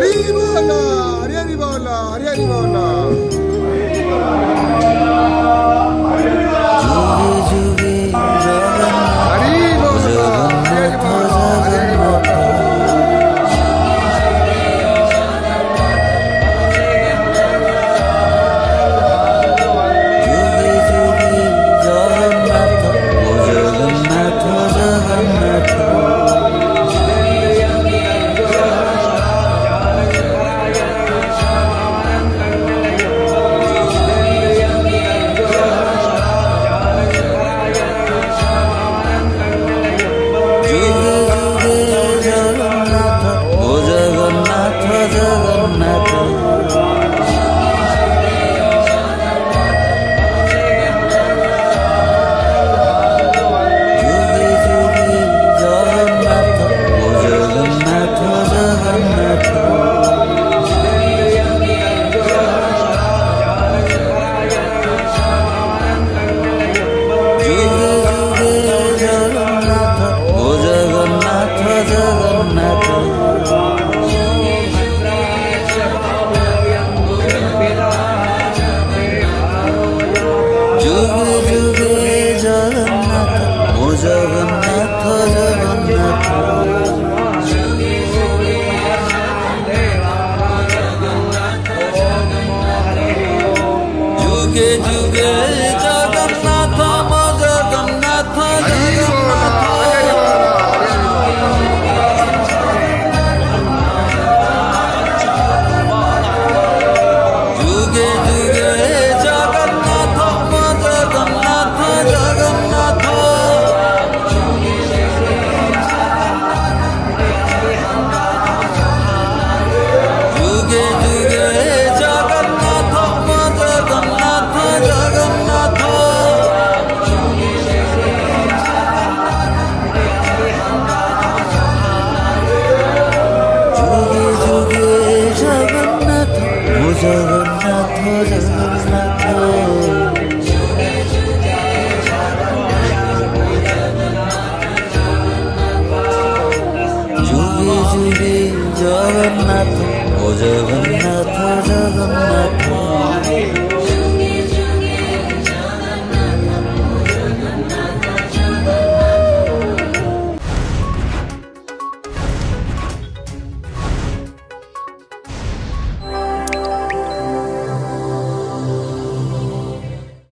リーバ Jogan Nath, O Jogan Nath, O Jogan Nath, O Jogan Nath, O Jogan Nath, O Jogan Nath, O Jagannath,